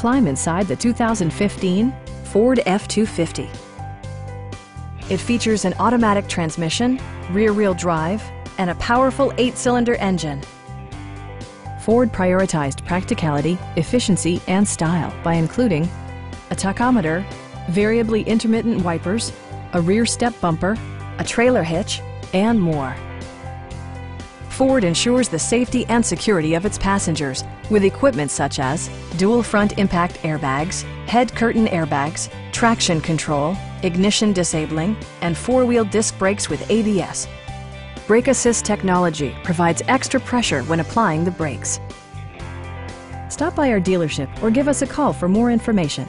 climb inside the 2015 Ford F-250. It features an automatic transmission, rear-wheel drive, and a powerful eight-cylinder engine. Ford prioritized practicality, efficiency, and style by including a tachometer, variably intermittent wipers, a rear step bumper, a trailer hitch, and more. Ford ensures the safety and security of its passengers with equipment such as dual front impact airbags, head curtain airbags, traction control, ignition disabling, and four-wheel disc brakes with ABS. Brake Assist technology provides extra pressure when applying the brakes. Stop by our dealership or give us a call for more information.